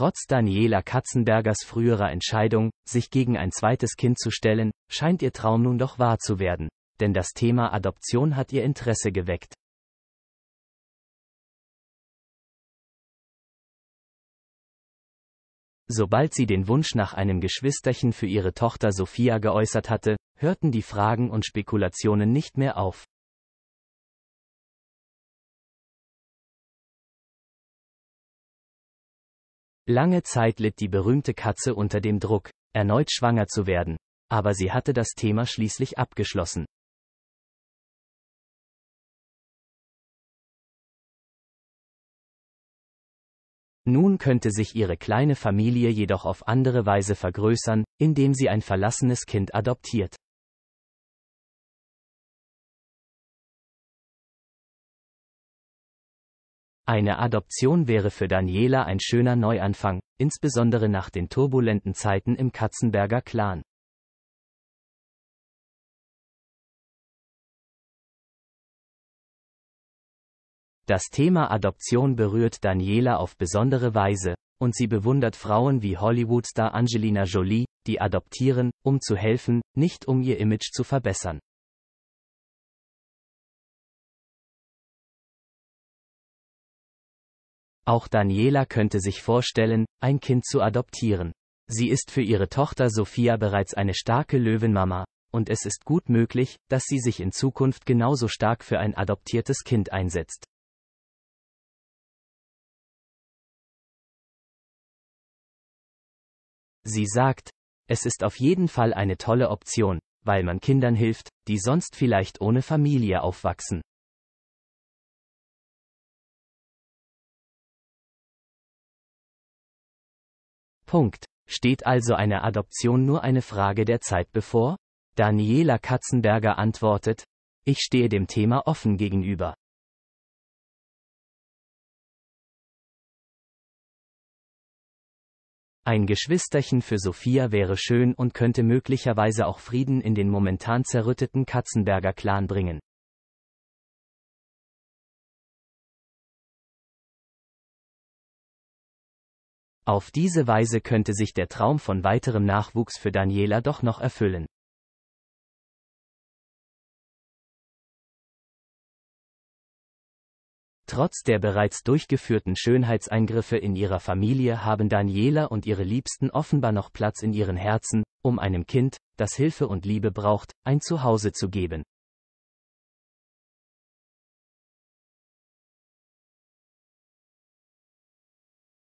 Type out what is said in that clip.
Trotz Daniela Katzenbergers früherer Entscheidung, sich gegen ein zweites Kind zu stellen, scheint ihr Traum nun doch wahr zu werden, denn das Thema Adoption hat ihr Interesse geweckt. Sobald sie den Wunsch nach einem Geschwisterchen für ihre Tochter Sophia geäußert hatte, hörten die Fragen und Spekulationen nicht mehr auf. Lange Zeit litt die berühmte Katze unter dem Druck, erneut schwanger zu werden, aber sie hatte das Thema schließlich abgeschlossen. Nun könnte sich ihre kleine Familie jedoch auf andere Weise vergrößern, indem sie ein verlassenes Kind adoptiert. Eine Adoption wäre für Daniela ein schöner Neuanfang, insbesondere nach den turbulenten Zeiten im Katzenberger Clan. Das Thema Adoption berührt Daniela auf besondere Weise, und sie bewundert Frauen wie Hollywood-Star Angelina Jolie, die adoptieren, um zu helfen, nicht um ihr Image zu verbessern. Auch Daniela könnte sich vorstellen, ein Kind zu adoptieren. Sie ist für ihre Tochter Sophia bereits eine starke Löwenmama, und es ist gut möglich, dass sie sich in Zukunft genauso stark für ein adoptiertes Kind einsetzt. Sie sagt, es ist auf jeden Fall eine tolle Option, weil man Kindern hilft, die sonst vielleicht ohne Familie aufwachsen. Punkt. Steht also eine Adoption nur eine Frage der Zeit bevor? Daniela Katzenberger antwortet, ich stehe dem Thema offen gegenüber. Ein Geschwisterchen für Sophia wäre schön und könnte möglicherweise auch Frieden in den momentan zerrütteten Katzenberger Clan bringen. Auf diese Weise könnte sich der Traum von weiterem Nachwuchs für Daniela doch noch erfüllen. Trotz der bereits durchgeführten Schönheitseingriffe in ihrer Familie haben Daniela und ihre Liebsten offenbar noch Platz in ihren Herzen, um einem Kind, das Hilfe und Liebe braucht, ein Zuhause zu geben.